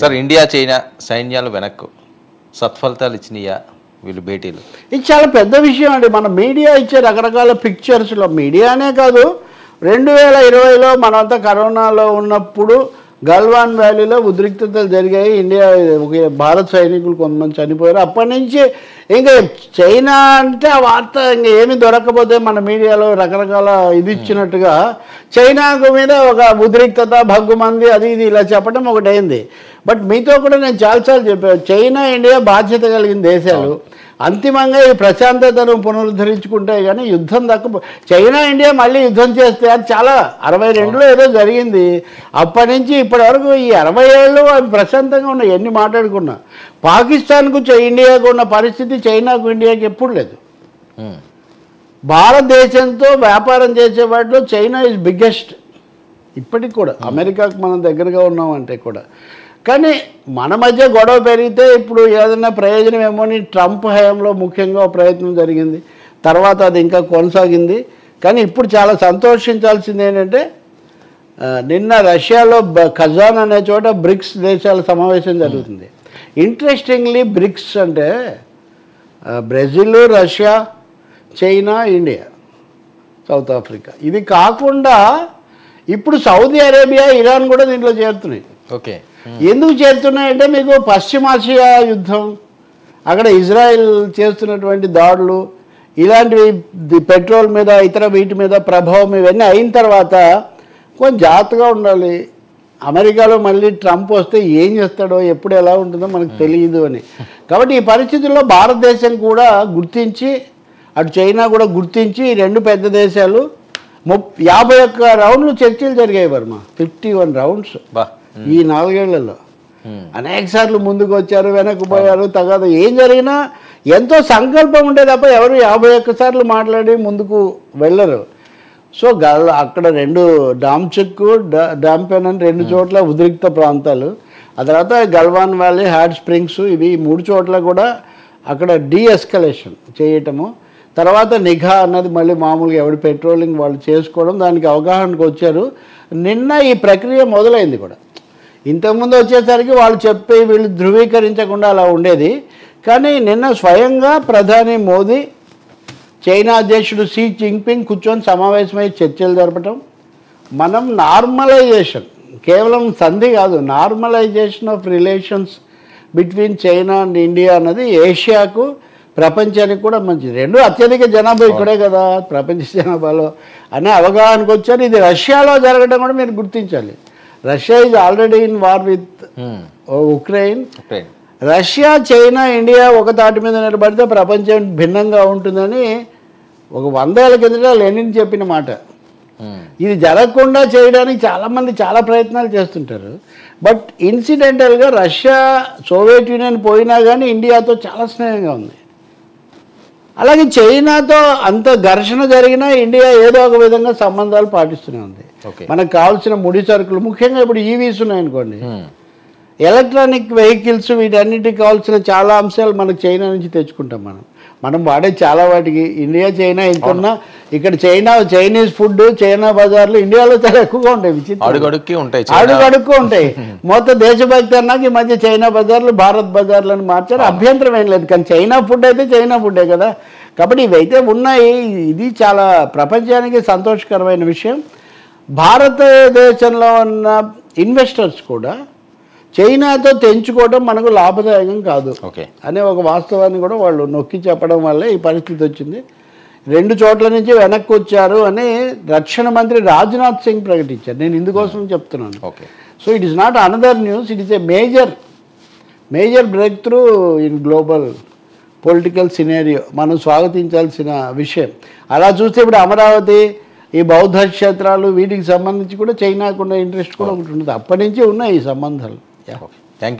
Sir India China సైన్యాలు వెనక్కు. సత్ఫలితాలు ఇచ్చినాయా వీళ్ళు భేటీలు? ఇది చాలా పెద్ద విషయం అండి. మన మీడియా ఇచ్చే రకరకాల పిక్చర్స్లో మీడియానే కాదు రెండు వేల ఇరవైలో మనమంతా కరోనాలో ఉన్నప్పుడు గల్వాన్ వ్యాలీలో ఉద్రిక్తతలు జరిగాయి. ఇండియా ఒక భారత సైనికులు కొంతమంది చనిపోయారు. అప్పటి నుంచి ఇంకా చైనా అంటే ఆ వార్త ఇంకా ఏమి దొరకకపోతే మన మీడియాలో రకరకాల ఇది ఇచ్చినట్టుగా చైనాకు మీద ఒక ఉద్రిక్తత భగ్గుమంది అది ఇది ఇలా చెప్పడం ఒకటి అయింది బట్ మీతో కూడా నేను చాలాసార్లు చెప్పాను చైనా ఇండియా బాధ్యత కలిగిన దేశాలు అంతిమంగా ఈ ప్రశాంతతను పునరుద్ధరించుకుంటే కానీ యుద్ధం దక్క చైనా ఇండియా మళ్ళీ యుద్ధం చేస్తే అది చాలా అరవై రెండులో ఏదో జరిగింది. అప్పటి నుంచి ఇప్పటి వరకు ఈ అరవై ఏళ్ళు అవి ప్రశాంతంగా ఉన్నాయి ఎన్ని మాట్లాడుకున్నా. పాకిస్తాన్కు ఇండియాకు ఉన్న పరిస్థితి చైనాకు ఇండియాకి ఎప్పుడు లేదు. భారతదేశంతో వ్యాపారం చేసే వాటిలో చైనా ఇస్ బిగ్గెస్ట్ ఇప్పటికి కూడా అమెరికాకు మనం దగ్గరగా ఉన్నామంటే కూడా. కానీ మన మధ్య గొడవ పెరిగితే ఇప్పుడు ఏదైనా ప్రయోజనం ఏమో అని ట్రంప్ హయాంలో ముఖ్యంగా ప్రయత్నం జరిగింది. తర్వాత అది ఇంకా కొనసాగింది. కానీ ఇప్పుడు చాలా సంతోషించాల్సింది ఏంటంటే నిన్న రష్యాలో బ- అనే చోట బ్రిక్స్ దేశాల సమావేశం జరుగుతుంది. ఇంట్రెస్టింగ్లీ బ్రిక్స్ అంటే Brazil Russia China India South Africa. ఇది కాకుండా ఇప్పుడు సౌదీ అరేబియా ఇరాన్ కూడా దీంట్లో చేరుతున్నాయి. ఓకే. ఎందుకు చేరుతున్నాయంటే మీకు పశ్చిమాసియా యుద్ధం అక్కడ ఇజ్రాయెల్ చేస్తున్నటువంటి దాడులు ఇలాంటివి పెట్రోల్ మీద ఇతర వీటి మీద ప్రభావం ఇవన్నీ అయిన తర్వాత కొంచెం జాగ్రత్తగా ఉండాలి. అమెరికాలో మళ్ళీ ట్రంప్ వస్తే ఏం చేస్తాడో ఎప్పుడు ఎలా ఉంటుందో మనకు తెలియదు అని. కాబట్టి ఈ పరిస్థితుల్లో భారతదేశం కూడా గుర్తించి అటు చైనా కూడా గుర్తించి ఈ రెండు పెద్ద దేశాలు ముప్ యాభై ఒక్క రౌండ్లు చర్చలు జరిగాయి వర్మ. Fifty one rounds. బా. ఈ నాలుగేళ్ళలో అనేక సార్లు ముందుకు వచ్చారు వెనక్కి పోయారు తగాద. ఏం జరిగినా ఎంతో సంకల్పం ఉంటే తప్ప ఎవరు యాభై ఒక్క సార్లు మాట్లాడి ముందుకు వెళ్ళరు. సో గల్ అక్కడ రెండు డామ్చెక్ డా- డాంపెన్ అని రెండు చోట్ల ఉద్రిక్త ప్రాంతాలు. ఆ తర్వాత గల్వాన్ వ్యాలీ హ్యాడ్ స్ప్రింగ్స్ ఇవి మూడు చోట్ల కూడా అక్కడ డీఎస్కలేషన్ చేయటము. తర్వాత నిఘా అన్నది మళ్ళీ మామూలుగా ఎవరి పెట్రోలింగ్ వాళ్ళు చేసుకోవడం దానికి అవగాహనకు వచ్చారు. నిన్న ఈ ప్రక్రియ మొదలైంది కూడా. ఇంతకుముందు వచ్చేసరికి వాళ్ళు చెప్పి వీళ్ళు ధృవీకరించకుండా అలా ఉండేది. కానీ నిన్న స్వయంగా ప్రధాని మోదీ చైనా అధ్యక్షుడు షీ జింగ్పింగ్ కూర్చొని సమావేశమై చర్చలు జరపటం. మనం నార్మలైజేషన్ కేవలం సంధి కాదు normalization of relations between China and India అన్నది ఏషియాకు ప్రపంచానికి కూడా మంచిది. రెండు అత్యధిక జనాభా ఇక్కడే కదా ప్రపంచ జనాభాలో అనే అవగాహనకు వచ్చారు ఇది రష్యాలో జరగడం కూడా మీరు గుర్తించాలి. Russia is already in war with. Ukraine Russia China India ఒక తాటి మీద నిలబడితే ప్రపంచం భిన్నంగా ఉంటుందని ఒక వందేళ్ళ కిందట లెనిన్ చెప్పిన మాట. ఉమ్. ఇది జరగకుండా చేయడానికి చాలామంది చాలా ప్రయత్నాలు చేస్తుంటారు. బట్ ఇన్సిడెంటల్గా రష్యా సోవియట్ యూనియన్ పోయినా కానీ ఇండియాతో చాలా స్నేహంగా ఉంది. అలాగే చైనాతో అంత ఘర్షణ జరిగినా ఇండియా ఏదో ఒక విధంగా సంబంధాలు పాటిస్తూనే ఉంది. మనకు కావాల్సిన ముడి సరుకులు ముఖ్యంగా ఇప్పుడు ఈవీస్ ఉన్నాయనుకోండి. ఉమ్. ఎలక్ట్రానిక్ వెహికల్స్ వీటన్నిటికి కావాల్సిన చాలా అంశాలు మనకు చైనా నుంచి తెచ్చుకుంటాం మనం. మనం వాడే చాలా వాటికి ఇండియా చైనా ఇంకున్నా ఇక్కడ చైనా చైనీస్ ఫుడ్ చైనా బజార్లు ఇండియాలో చాలా ఎక్కువగా ఉంటాయి విచిత్రం. అడుగడుక్కి ఉంటాయి చైనా. అడుగు అడుక్కు ఉంటాయి. మొత్తం దేశభక్తి అన్నాక ఈ మధ్య చైనా బజార్లు భారత్ బజార్లు అని మార్చారు అభ్యంతరం ఏం లేదు. కానీ చైనా ఫుడ్ అయితే చైనా ఫుడ్డే కదా. కాబట్టి ఇవైతే ఉన్నాయి. ఇది చాలా ప్రపంచానికి సంతోషకరమైన విషయం. భారతదేశంలో ఉన్న ఇన్వెస్టర్స్ కూడా చైనాతో తెంచుకోవడం మనకు లాభదాయకం కాదు ఓకే. అనే ఒక వాస్తవాన్ని కూడా వాళ్ళు నొక్కి చెప్పడం వల్లే ఈ పరిస్థితి వచ్చింది. రెండు చోట్ల నుంచి వెనక్కి వచ్చారు అని రక్షణ మంత్రి రాజ్నాథ్ సింగ్ ప్రకటించారు. నేను ఇందుకోసం చెప్తున్నాను. Okay so it is not another news it is a major major breakthrough in global political scenario మనం స్వాగతించాల్సిన విషయం. అలా చూస్తే ఇప్పుడు అమరావతి ఈ బౌద్ధ క్షేత్రాలు వీటికి సంబంధించి కూడా చైనాకున్న ఇంట్రెస్ట్ కూడా ఒకటి ఉంటుంది అప్పటి నుంచి ఉన్నాయి ఈ సంబంధాలు. Yeah okay